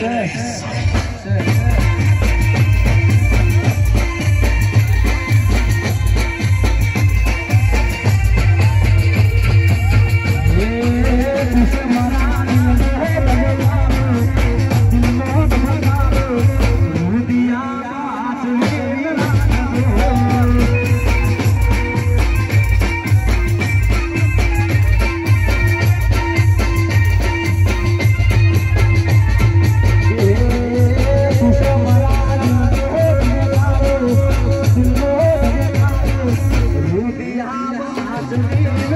Yes. to me.